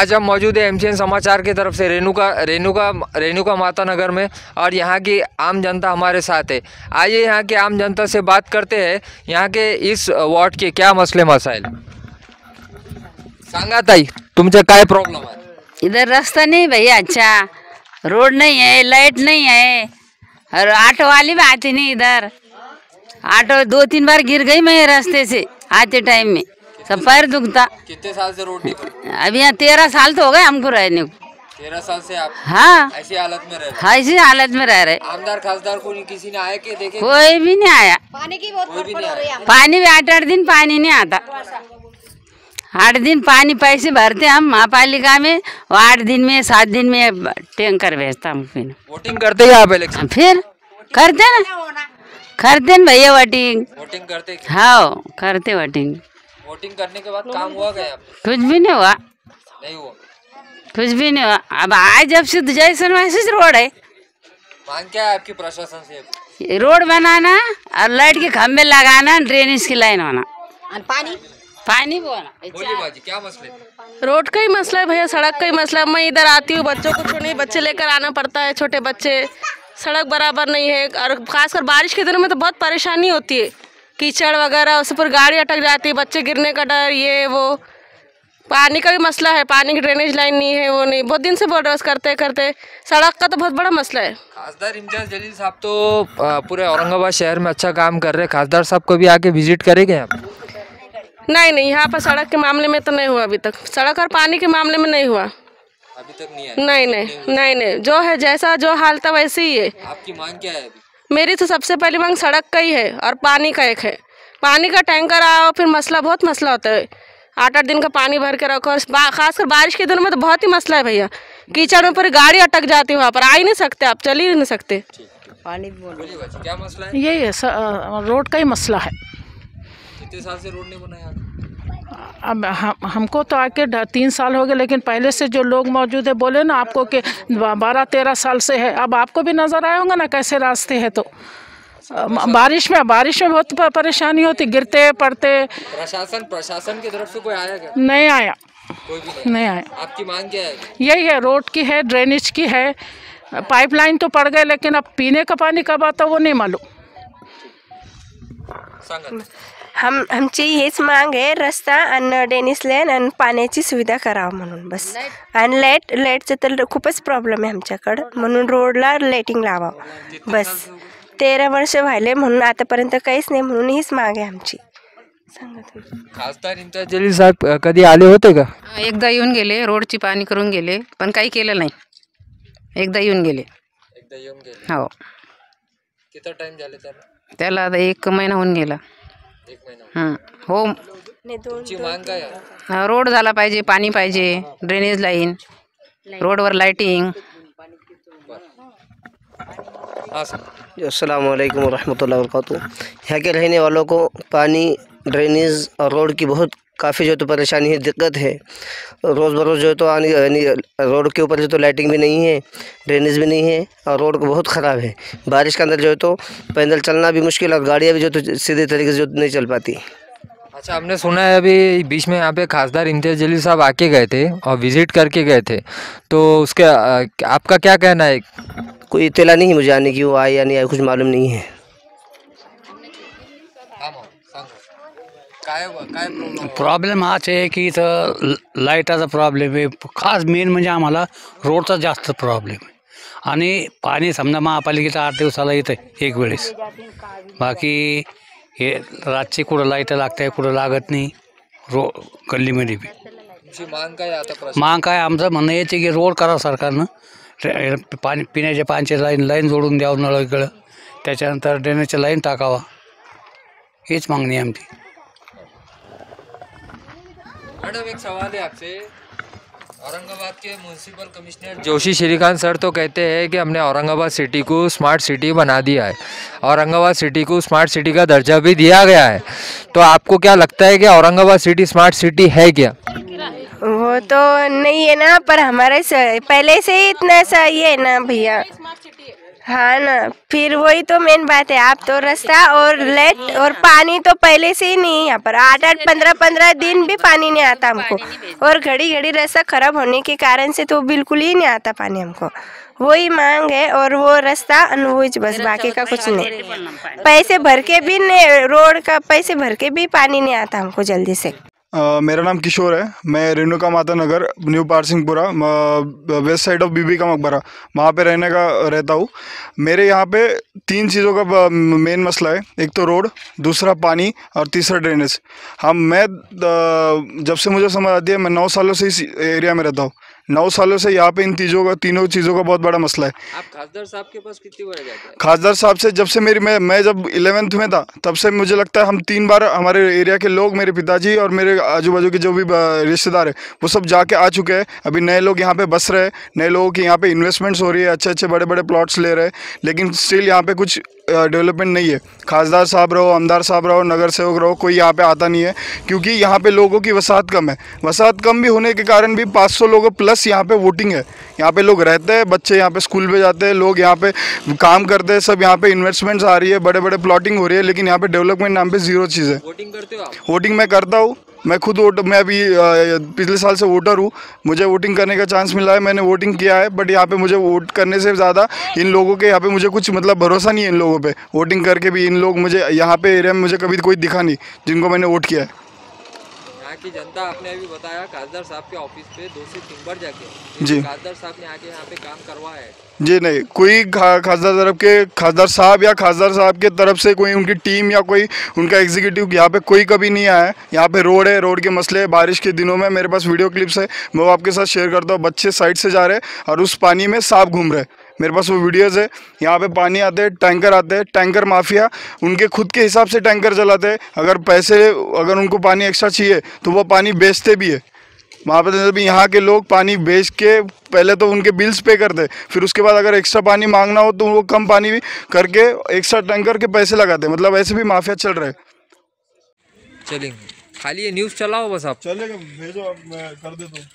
आज हम मौजूद है एमसीएन समाचार की तरफ़ से, रेणुका रेणुका रेणुका माता नगर में और यहाँ की आम जनता हमारे साथ है। आइए यहाँ की आम जनता से बात करते हैं, यहाँ के इस वॉर्ड के क्या मसले मसाइल। सांगा ताई तुमचे काय प्रॉब्लेम आहे इधर रास्ता नहीं भैया अच्छा। रोड नहीं है, लाइट नहीं है। और ऑटो वाली भी आती नहीं इधर। ऑटो दो तीन बार गिर गई मैं रास्ते से, आते टाइम में। सब पैर दुखता। कितने साल से रोड नहीं बनी अभी यहाँ तेरह साल तो हो गए हमको रहने को। तेरह साल से आप हाँ। ऐसी हालत में रह रहे हाँ, इसी हालत में रह रहे। आमदार खासदार को किसी ने आए कि देखे? कोई भी नहीं आया। पानी की कोई भी नहीं आया। पानी भी आठ आठ दिन पानी नहीं आता। आठ दिन पानी पैसे भरते हम महापालिका में और आठ दिन में सात दिन में टैंकर भेजता हम फिर। वोटिंग करते ही आप इलेक्शन? फिर करते ना। करते ना भैया वोटिंग। वोटिंग करते हाँ करते वोटिंग। वोटिंग करने के बाद काम हुआ गया कुछ भी नहीं हुआ। नहीं हुआ। कुछ भी नहीं हुआ। अब आज जब से जैसे वैसे रोड है। मांग क्या है आपकी प्रशासन से? रोड बनाना और लाइट के खंभे लगाना ड्रेनेज की लाइन होना पानी? पानी बाजी क्या मसले? रोड का ही मसला है भैया सड़क का ही मसला। है मैं इधर आती हूँ बच्चों को छोड़ने बच्चे लेकर आना पड़ता है छोटे बच्चे। सड़क बराबर नहीं है और खासकर बारिश के दिनों में तो बहुत परेशानी होती है। कीचड़ वगैरह उस पर गाड़ी अटक जाती है बच्चे गिरने का डर ये वो। पानी का भी मसला है पानी की ड्रेनेज लाइन नहीं है वो नहीं। बहुत दिन से बोल रहे करते करते। सड़क का तो बहुत बड़ा मसला है। खासदार इम्तियाज़ जलील साहब तो पूरे औरंगाबाद शहर में अच्छा काम कर रहे हैं। खासदार साहब को भी आके विज़िट करेंगे आप? नहीं नहीं यहाँ पर सड़क के मामले में तो नहीं हुआ अभी तक। सड़क और पानी के मामले में नहीं हुआ। अभी तक नहीं नहीं नहीं नहीं नहीं। जो है जैसा जो हाल था वैसे ही है। आपकी मांग क्या है अभी? मेरी तो सबसे पहली मांग सड़क का ही है और पानी का एक है। पानी का टैंकर आओ फिर मसला बहुत मसला होता है। आठ आठ दिन का पानी भर के रखो। और खासकर बारिश के दिनों में तो बहुत ही मसला है भैया। कीचड़ में पूरी गाड़ी अटक जाती है वहाँ पर। आ ही नहीं सकते आप चल ही नहीं सकते। बोलिए बाजी क्या मसला है? यही है रोड का ही मसला है। कितने साल से रोड नहीं बनाया? अब हम हमको तो आके तीन साल हो गए लेकिन पहले से जो लोग मौजूद है बोले ना आपको कि बारह तेरह साल से है। अब आपको भी नज़र आया होंगे ना कैसे रास्ते हैं तो। बारिश में बारिश में बहुत परेशानी होती गिरते पड़ते। प्रशासन प्रशासन की तरफ़ से कोई आया क्या? नहीं आया। कोई भी नहीं। नहीं आया। आपकी मांग क्या है? यही है रोड की है ड्रेनेज की है। पाइपलाइन तो पड़ गए लेकिन अब पीने का पानी कब आता वो नहीं मालूम। हम आमची हीच मांग आहे रस्ता आणि डेनिस लेन आणि पाण्याची सुविधा करावं म्हणून बस. आणि लाइट लाईटचं तर खूपच प्रॉब्लेम आहे आमच्याकडं. म्हणून रोडला लाईटिंग लावावं. बस. तेरा वर्ष व्हायले म्हणून आतापर्यंत काहीच नाही म्हणून हीच माग आहे आमची. सांगा तुम्ही. खासदार इम्तियाज जलील साहेब अ, कधी आले होते का? एकदा येऊन गेले रोडची पाणी करून गेले पण काही केलं नाही. एकदा येऊन गेले. एकदा येऊन गेले. हो. किती टाइम झाले त्याला? त्याला आता एक महिना होऊन गेला. हं. हो. नाही दोन तुमची मांग काय आहे. हा, रोड झाला पाहिजे पाणी पाहिजे ड्रेनेज लाईन रोडवर लाईटिंग हाँ सर. अस्सलाम वालेकुम रहमतुल्लाहि यहाँ के रहने वालों को पानी ड्रेनेज और रोड की बहुत काफ़ी जो तो परेशानी है दिक्कत है। रोज़ बरोज़ जो है तो आने यानी रोड के ऊपर जो तो लाइटिंग भी नहीं है ड्रेनेज भी नहीं है और रोड बहुत ख़राब है। बारिश के अंदर जो है तो पैदल चलना भी मुश्किल और गाड़ियाँ भी जो तो सीधे तरीके से जो नहीं चल पाती। अच्छा हमने सुना है अभी बीच में यहाँ पे खासदार इम्तियाज़ जलील साहब आके गए थे और विज़िट करके गए थे। तो उसके आपका क्या कहना है? कोई इतला नहीं है मुझे आने की वो आए या नहीं आए कुछ मालूम नहीं है। काय काय प्रॉब्लेम हाच आहे की इथं लाईटाचा प्रॉब्लेम आहे. खास मेन म्हणजे आम्हाला रोडचा जास्त प्रॉब्लेम आहे. आणि पाणी समजा महापालिकेचं आठ दिवसाला येतं एक वेळेस. बाकी हे रातची कुठं लाइट लागत आहे कुठं लागत नाही. रो गल्लीमध्ये बी. मांग काय आहे आता प्रश्न? मग काय आमचं म्हणणं याचे की रोड करा सरकारनं. पाणी पिण्याच्या पाण्याची लाईन लाईन जोडून द्यावं नळ इकडं त्याच्यानंतर ड्रेनेजच्या लाईन टाकावा. हीच मागणी आहे आमची. मैडम एक सवाल है आपसे। औरंगाबाद के municipal commissioner Joshi Shrikant sir तो कहते हैं कि हमने औरंगाबाद सिटी को स्मार्ट सिटी बना दिया है। औरंगाबाद सिटी को स्मार्ट सिटी का दर्जा भी दिया गया है। तो आपको क्या लगता है कि औरंगाबाद सिटी स्मार्ट सिटी है क्या? वो तो नहीं है ना पर हमारे पहले से ही इतना सा ये है ना भैया। हाँ ना, फिर वही तो मेन बात है, आप तो रास्ता और लेट और पानी तो पहले से ही नहीं यहाँ पर। आठ आठ, पंद्रह पंद्रह दिन भी पानी नहीं आता हमको। और घड़ी घड़ी रास्ता खराब होने के कारण से तो बिल्कुल ही नहीं आता पानी हमको। वही मांग है और वो रास्ता अनुभूज बस बाकी का कुछ नहीं। पैसे भर के भी नहीं, रोड का पैसे भर के भी पानी नहीं आता हमको जल्दी से। मेरा नाम किशोर है। मैं Renuka Mata Nagar, new Parsinghpura west side of Bibi ka Maqbara वहाँ पे रहने का रहता हूँ। मेरे यहाँ पे तीन चीज़ों का मेन मसला है। एक तो रोड दूसरा पानी और तीसरा ड्रेनेज हम, मैं जब से मुझे समझ आती है, मैं नौ सालों से इस एरिया में रहता हूँ। नौ सालों से यहाँ पे इन चीज़ों का तीनों चीज़ों का बहुत बड़ा मसला है। आप खासदार साहब के पास कितनी बार जाते हैं? खासदार साहब से जब से मेरी मैं मैं जब इलेवेंथ में था तब से मुझे लगता है हम तीन बार हमारे एरिया के लोग मेरे पिताजी और मेरे आजू बाजू के जो भी रिश्तेदार है वो सब जाके आ चुके हैं। अभी नए लोग यहाँ पे बस रहे हैं नए लोगों की यहाँ पे इन्वेस्टमेंट्स हो रही है अच्छे अच्छे बड़े बड़े प्लॉट्स ले रहे हैं। लेकिन स्टिल यहाँ पे कुछ डेवलपमेंट नहीं है। खासदार साहब रहो आमदार साहब रहो नगर सेवक रहो कोई यहाँ पे आता नहीं है क्योंकि यहाँ पे लोगों की वसात कम है। वसात कम भी होने के कारण भी 500 लोगों प्लस यहाँ पे वोटिंग है। यहाँ पे लोग रहते हैं बच्चे यहाँ पे स्कूल पे जाते हैं लोग यहाँ पे काम करते हैं सब यहाँ पे इन्वेस्टमेंट्स आ रही है बड़े बड़े प्लॉटिंग हो रही है लेकिन यहाँ पे डेवलपमेंट नाम पे ज़ीरो चीज़ है। वोटिंग करते हो वोटिंग मैं करता हूँ। मैं खुद वोट, मैं अभी पिछले साल से वोटर हूँ। मुझे वोटिंग करने का चांस मिला है, मैंने वोटिंग किया है, बट यहाँ पे मुझे वोट करने से ज़्यादा इन लोगों के यहाँ पे मुझे कुछ मतलब भरोसा नहीं है इन लोगों पे। वोटिंग करके भी इन लोग मुझे, यहाँ पे एरिया में मुझे कभी कोई दिखा नहीं, जिनको मैंने वोट किया है। की जनता आपने अभी बताया खासदार साहब के ऑफ़िस पे दो से तीन बार जाके। जी। खासदार साहब ने आके यहाँ पे काम करवाया है। जी नहीं कोई खासदार तरफ़ के खासदार साहब या खासदार साहब के तरफ़ से कोई उनकी टीम या कोई उनका एग्जीक्यूटिव यहाँ पे कोई कभी नहीं आया है। यहाँ पे रोड है रोड के मसले है बारिश के दिनों में। मेरे पास वीडियो क्लिप्स है मैं वो आपके साथ शेयर करता हूँ बच्चे साइड से जा रहे हैं और उस पानी में सांप घूम रहे हैं। मेरे पास वो वीडियोज़ है। यहाँ पे पानी आते हैं टैंकर आते हैं टैंकर माफिया उनके खुद के हिसाब से टैंकर चलाते हैं। अगर पैसे अगर उनको पानी एक्स्ट्रा चाहिए तो वो पानी बेचते भी है। वहाँ पे जब यहाँ के लोग पानी बेच के पहले तो उनके बिल्स पे करते फिर उसके बाद अगर एक्स्ट्रा पानी मांगना हो तो वो कम पानी भी करके एक्स्ट्रा टैंकर के पैसे लगाते मतलब ऐसे भी माफिया चल रहे चलेंगे। खाली ये न्यूज़ चलाओ बस आप। चलेगा भेजो आप मैं कर देता हूँ।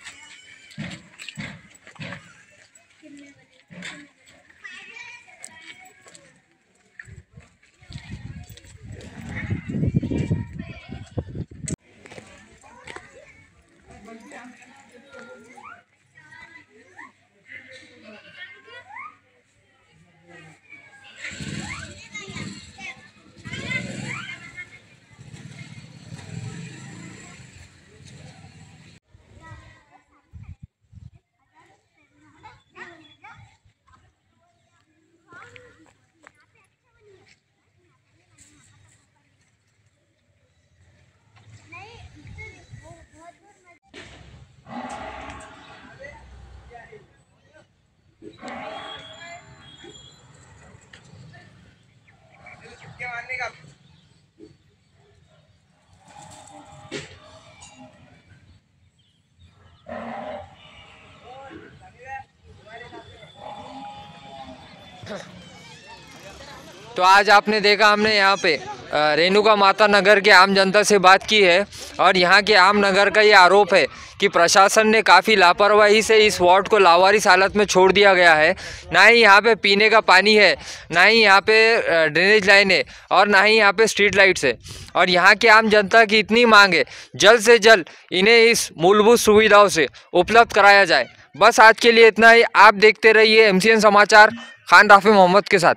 तो आज आपने देखा, हमने यहाँ पे रेणुका माता नगर के आम जनता से बात की है और यहाँ के आम नगर का ये आरोप है कि प्रशासन ने काफ़ी लापरवाही से इस वार्ड को लावारिस हालत में छोड़ दिया गया है। ना ही यहाँ पे पीने का पानी है, ना ही यहाँ पे ड्रेनेज लाइन है और ना ही यहाँ पे स्ट्रीट लाइट्स है। और यहाँ के आम जनता की इतनी मांग है, जल्द से जल्द इन्हें इस मूलभूत सुविधाओं से उपलब्ध कराया जाए। बस आज के लिए इतना ही। आप देखते रहिए एमसीएन समाचार। खान राफी मोहम्मद के साथ।